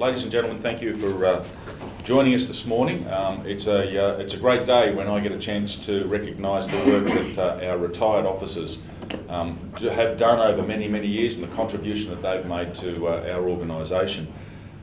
ladies and gentlemen, thank you for uh, joining us this morning. Um, it's a uh, it's a great day when I get a chance to recognise the work that uh, our retired officers um, have done over many many years and the contribution that they've made to uh, our organisation.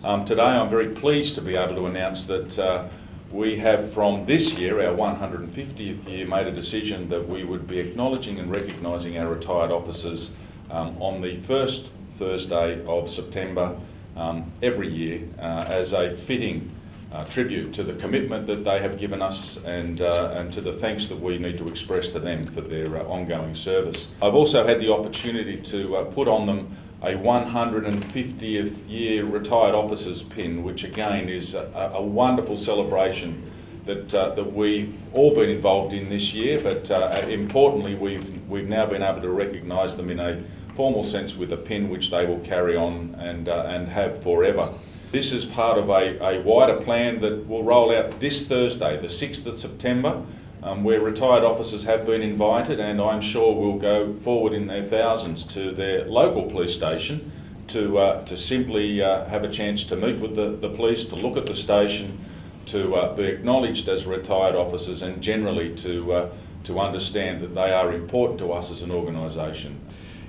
Um, today, I'm very pleased to be able to announce that. Uh, we have from this year, our 150th year, made a decision that we would be acknowledging and recognising our retired officers um, on the first Thursday of September um, every year uh, as a fitting uh, tribute to the commitment that they have given us and, uh, and to the thanks that we need to express to them for their uh, ongoing service. I've also had the opportunity to uh, put on them a 150th year retired officers pin, which again is a, a wonderful celebration that, uh, that we've all been involved in this year, but uh, importantly, we've, we've now been able to recognise them in a formal sense with a pin which they will carry on and, uh, and have forever. This is part of a, a wider plan that will roll out this Thursday, the 6th of September, um, where retired officers have been invited and I'm sure will go forward in their thousands to their local police station to, uh, to simply uh, have a chance to meet with the, the police, to look at the station, to uh, be acknowledged as retired officers and generally to, uh, to understand that they are important to us as an organisation.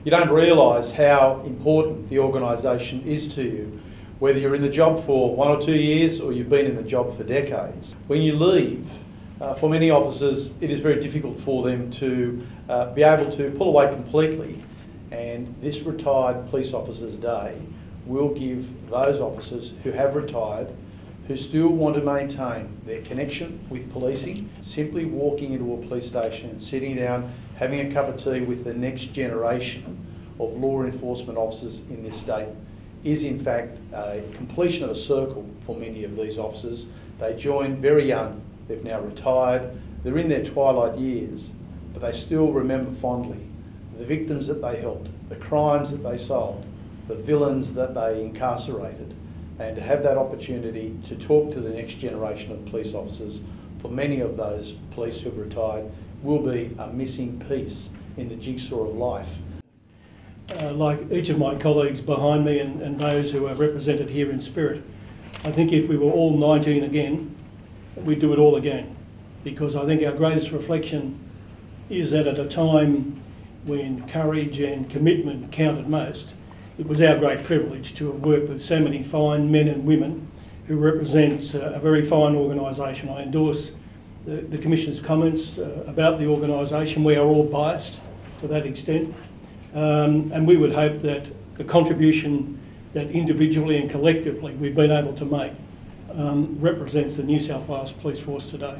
You don't realise how important the organisation is to you, whether you're in the job for one or two years or you've been in the job for decades. When you leave, uh, for many officers, it is very difficult for them to uh, be able to pull away completely. And this Retired Police Officers Day will give those officers who have retired, who still want to maintain their connection with policing, simply walking into a police station and sitting down, having a cup of tea with the next generation of law enforcement officers in this state is in fact a completion of a circle for many of these officers. They join very young They've now retired. They're in their twilight years, but they still remember fondly the victims that they helped, the crimes that they solved, the villains that they incarcerated, and to have that opportunity to talk to the next generation of police officers for many of those police who've retired will be a missing piece in the jigsaw of life. Uh, like each of my colleagues behind me and, and those who are represented here in spirit, I think if we were all 19 again, we'd do it all again. Because I think our greatest reflection is that at a time when courage and commitment counted most, it was our great privilege to have worked with so many fine men and women who represent uh, a very fine organisation. I endorse the, the Commissioner's comments uh, about the organisation. We are all biased to that extent. Um, and we would hope that the contribution that individually and collectively we've been able to make um, represents the New South Wales Police Force today.